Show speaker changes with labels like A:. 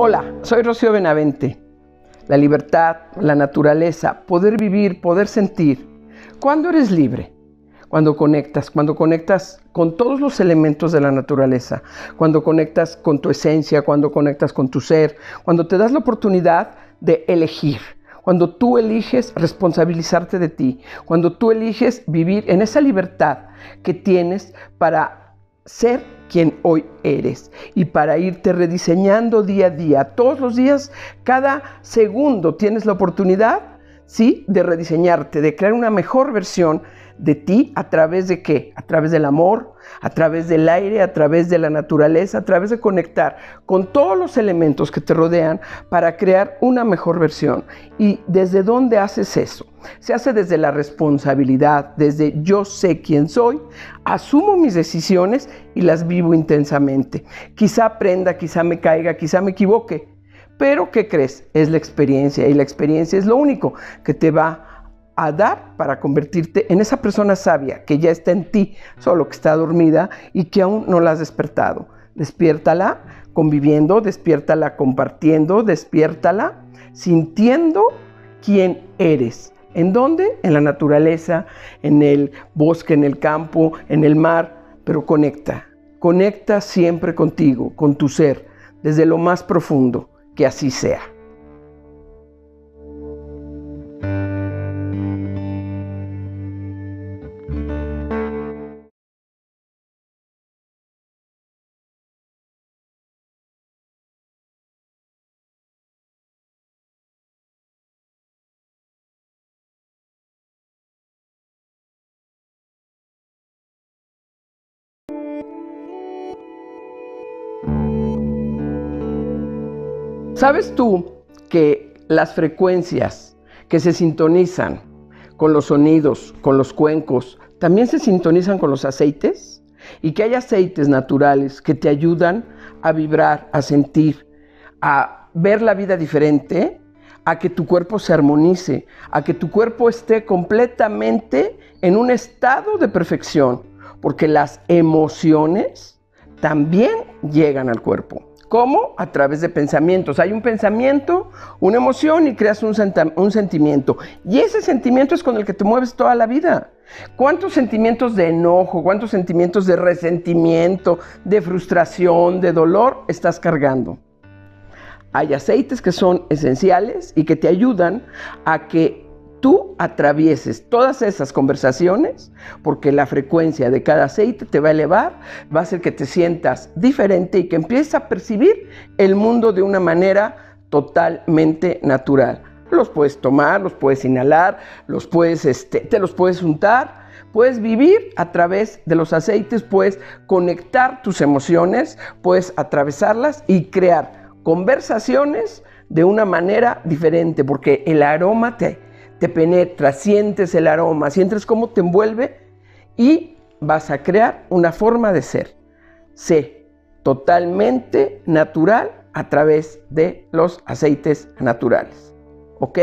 A: Hola, soy Rocío Benavente. La libertad, la naturaleza, poder vivir, poder sentir. ¿Cuándo eres libre? Cuando conectas, cuando conectas con todos los elementos de la naturaleza, cuando conectas con tu esencia, cuando conectas con tu ser, cuando te das la oportunidad de elegir, cuando tú eliges responsabilizarte de ti, cuando tú eliges vivir en esa libertad que tienes para ser quien hoy eres y para irte rediseñando día a día. Todos los días, cada segundo tienes la oportunidad, sí, de rediseñarte, de crear una mejor versión de ti a través de qué? A través del amor, a través del aire, a través de la naturaleza, a través de conectar con todos los elementos que te rodean para crear una mejor versión. ¿Y desde dónde haces eso? Se hace desde la responsabilidad, desde yo sé quién soy, asumo mis decisiones y las vivo intensamente. Quizá aprenda, quizá me caiga, quizá me equivoque, pero ¿qué crees? Es la experiencia y la experiencia es lo único que te va a dar para convertirte en esa persona sabia que ya está en ti, solo que está dormida y que aún no la has despertado. Despiértala conviviendo, despiértala compartiendo, despiértala sintiendo quién eres. ¿En dónde? En la naturaleza, en el bosque, en el campo, en el mar, pero conecta. Conecta siempre contigo, con tu ser, desde lo más profundo, que assim seja. ¿Sabes tú que las frecuencias que se sintonizan con los sonidos, con los cuencos, también se sintonizan con los aceites? Y que hay aceites naturales que te ayudan a vibrar, a sentir, a ver la vida diferente, a que tu cuerpo se armonice, a que tu cuerpo esté completamente en un estado de perfección, porque las emociones también llegan al cuerpo. ¿Cómo? A través de pensamientos. Hay un pensamiento, una emoción y creas un, sentimiento. Y ese sentimiento es con el que te mueves toda la vida. ¿Cuántos sentimientos de enojo, cuántos sentimientos de resentimiento, de frustración, de dolor estás cargando? Hay aceites que son esenciales y que te ayudan a que tú atravieses todas esas conversaciones, porque la frecuencia de cada aceite te va a elevar, va a hacer que te sientas diferente y que empieces a percibir el mundo de una manera totalmente natural. Los puedes tomar, los puedes inhalar, los puedes, este, te los puedes untar, puedes vivir a través de los aceites, puedes conectar tus emociones, puedes atravesarlas y crear conversaciones de una manera diferente, porque el aroma te, te penetra, sientes el aroma, sientes cómo te envuelve y vas a crear una forma de ser. Sé totalmente natural a través de los aceites naturales. ¿Ok?